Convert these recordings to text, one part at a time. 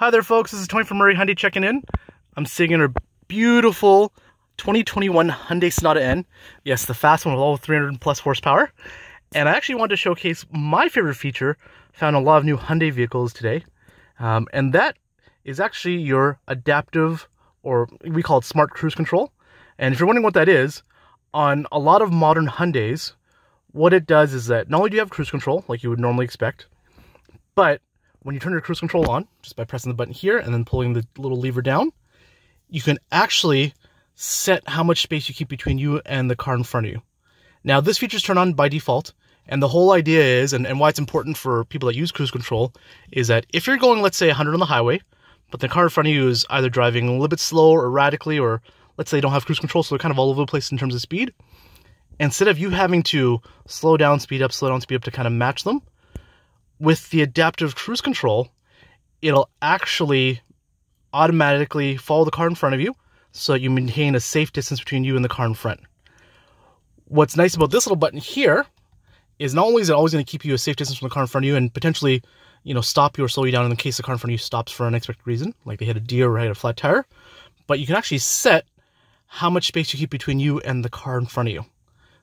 Hi there, folks. This is Tony from Murray Hyundai checking in. I'm sitting in a beautiful 2021 Hyundai Sonata N. Yes, the fast one with all 300 plus horsepower. And I actually wanted to showcase my favorite feature found a lot of new Hyundai vehicles today. Um, and that is actually your adaptive, or we call it smart cruise control. And if you're wondering what that is, on a lot of modern Hyundais, what it does is that not only do you have cruise control, like you would normally expect, but when you turn your cruise control on, just by pressing the button here and then pulling the little lever down, you can actually set how much space you keep between you and the car in front of you. Now, this feature is turned on by default, and the whole idea is, and, and why it's important for people that use cruise control, is that if you're going, let's say, 100 on the highway, but the car in front of you is either driving a little bit slow or erratically, or let's say they don't have cruise control, so they're kind of all over the place in terms of speed, instead of you having to slow down, speed up, slow down, speed up to kind of match them, with the adaptive cruise control, it'll actually automatically follow the car in front of you so you maintain a safe distance between you and the car in front. What's nice about this little button here is not only is it always going to keep you a safe distance from the car in front of you and potentially, you know, stop you or slow you down in the case the car in front of you stops for an unexpected reason, like they hit a deer or hit a flat tire, but you can actually set how much space you keep between you and the car in front of you.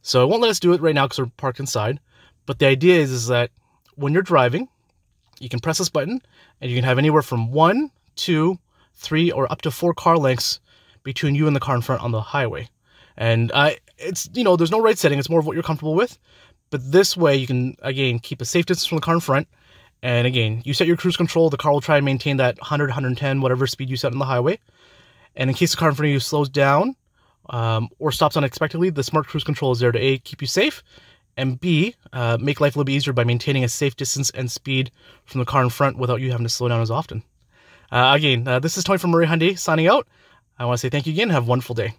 So it won't let us do it right now because we're parked inside, but the idea is, is that when you're driving, you can press this button and you can have anywhere from one, two, three, or up to four car lengths between you and the car in front on the highway. And uh, it's, you know, there's no right setting. It's more of what you're comfortable with. But this way you can, again, keep a safe distance from the car in front. And again, you set your cruise control. The car will try and maintain that 100, 110, whatever speed you set on the highway. And in case the car in front of you slows down um, or stops unexpectedly, the smart cruise control is there to A, keep you safe, and B, uh, make life a little bit easier by maintaining a safe distance and speed from the car in front without you having to slow down as often. Uh, again, uh, this is Tony from Murray Hyundai signing out. I want to say thank you again. Have a wonderful day.